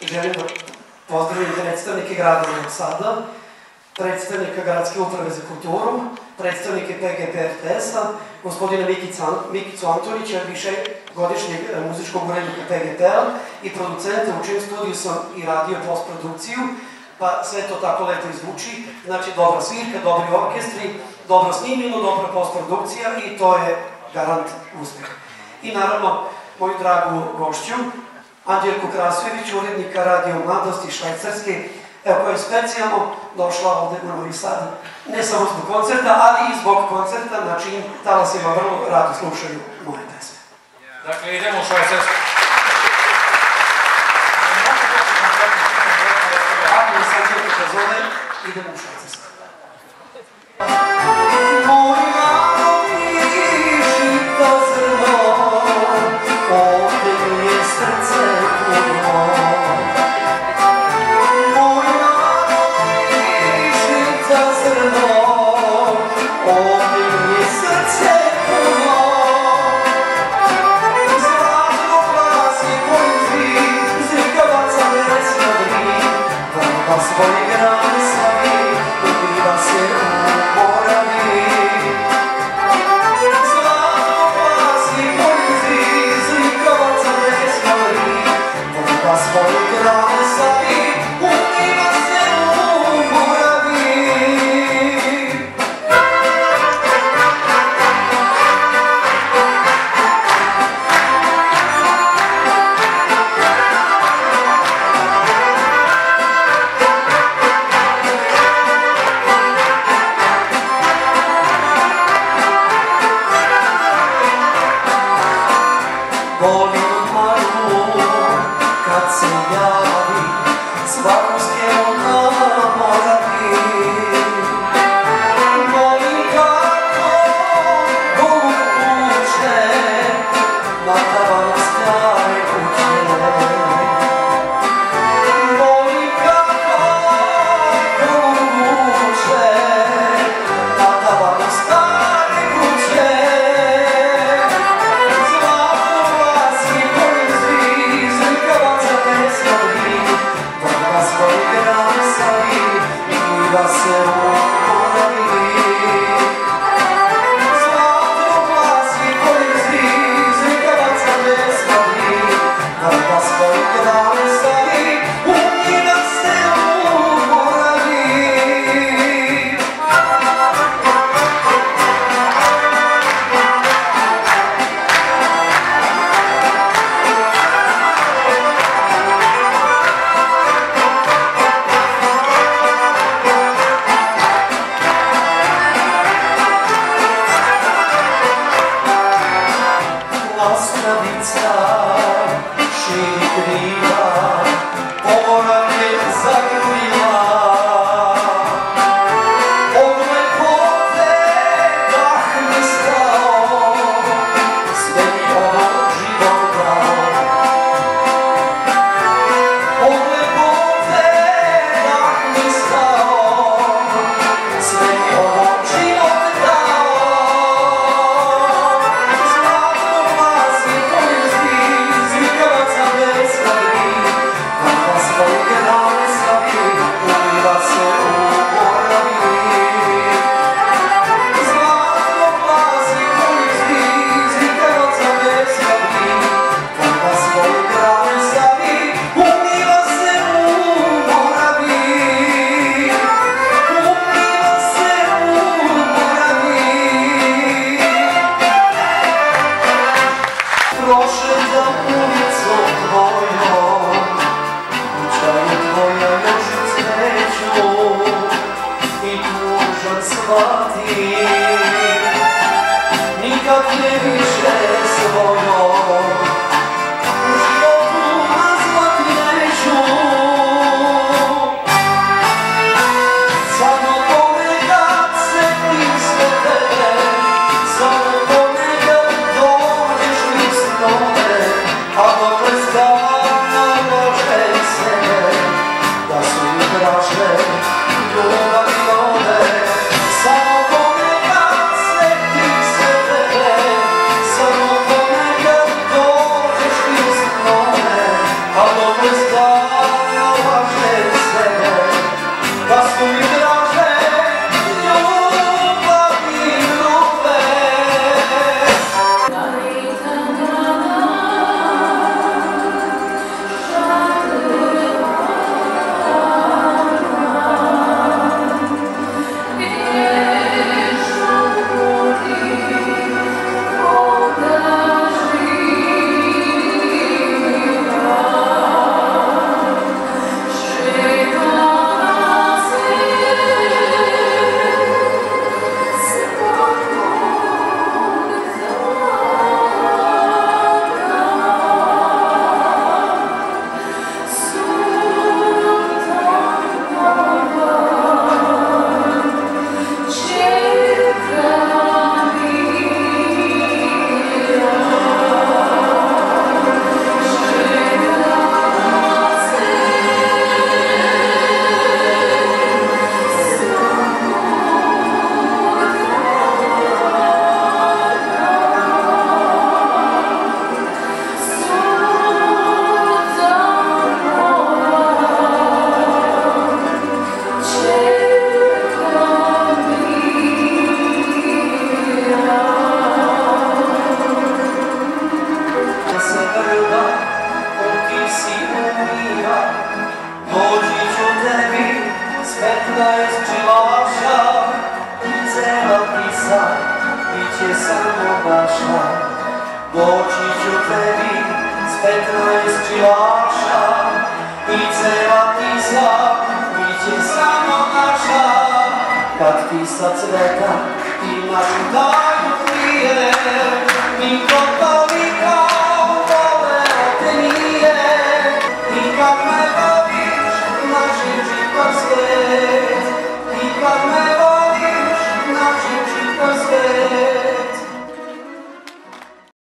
Želim da pozdravim predstavnike grada Novog Sada, predstavnika Gradske uprave za kulturu, predstavnike PGP RTS-a, gospodina Mikicu Antonića, više godišnjeg e, muzičkog urednika PGP-a i producenta u čijem studiju sam i radio postprodukciju, pa sve to tako lepo izvuči, znači dobra svirka, dobri orkestri, dobro snimljeno, dobra postprodukcija i to je garant uspeha. I naravno, moju dragu gošću, Anđelku Krasojević, urednika Radio Mladosti Švajcarske, koja je specijalno došla ovde u Novi Sad, ne samo zbog koncerta, ali i zbog koncerta na čijim talasima vrlo rado slušaju moje pesme. Dakle, idemo u Švajcarsku. Ako me sad Anđelka zove, idemo u Švajcarsku. Nikotine ešte slnovaša, do očí, čo vtedy z Petra je čiláša, i dcera písa, vidíte samo naša. Kad písa cveta, ty máš dájú chvíle, nikto to vykáže.